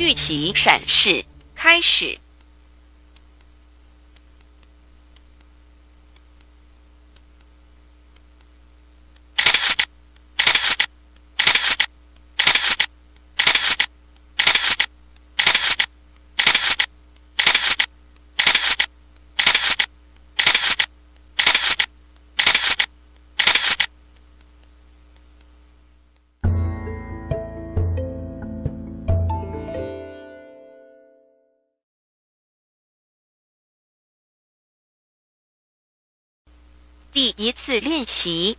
预习展示，开始。第一次练习，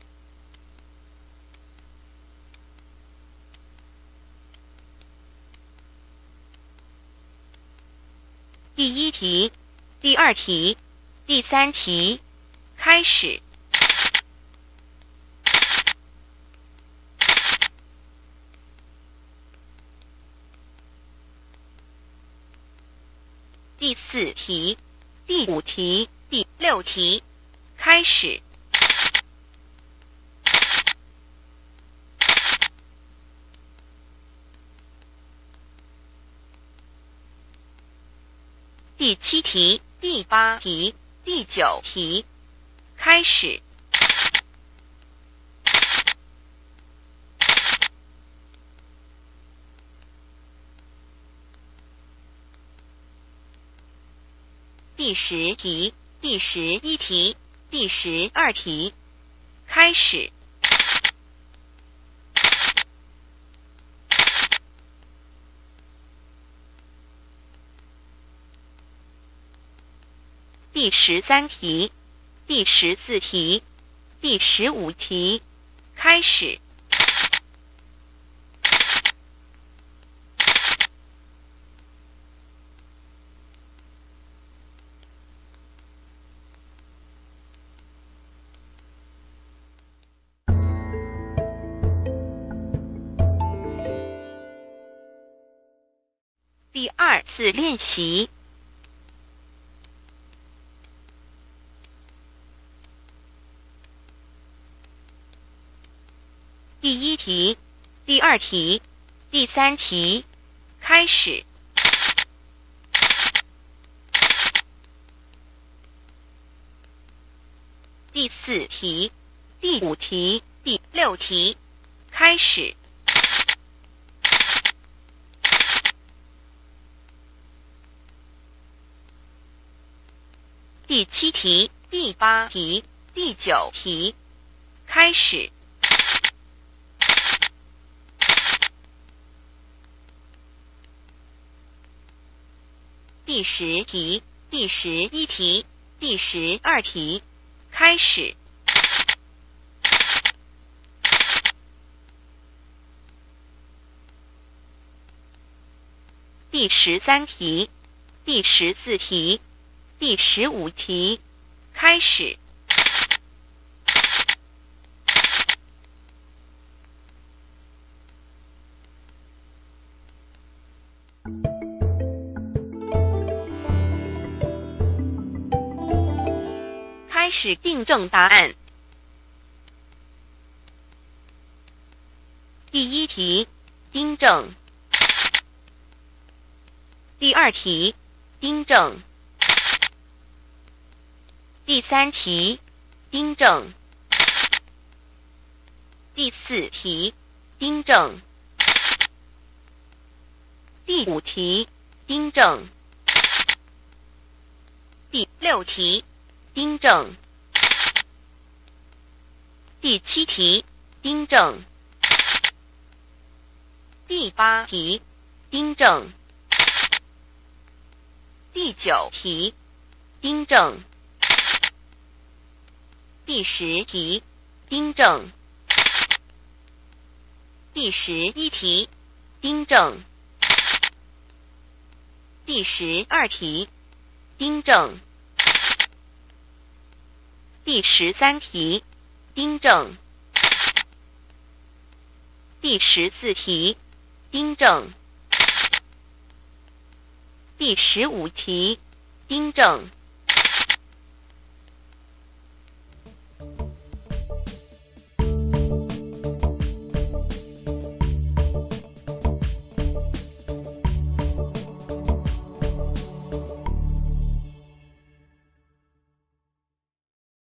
第一题、第二题、第三题，开始。第四题、第五题、第六题。开始。第七题、第八题、第九题，开始。第十题、第十一题。第十二题，开始。第十三题、第十四题、第十五题，开始。第二次练习，第一题、第二题、第三题，开始。第四题、第五题、第六题，开始。第七题、第八题、第九题，开始。第十题、第十一题、第十二题，开始。第十三题、第十四题。第十五题，开始。开始订正答案。第一题，订正。第二题，订正。第三题，订正；第四题，订正；第五题，订正；第六题，订正；第七题，订正；第八题，订正；第九题，订正。第十题，订正；第十一题，订正；第十二题，订正；第十三题，订正；第十四题，订正；第十五题，订正。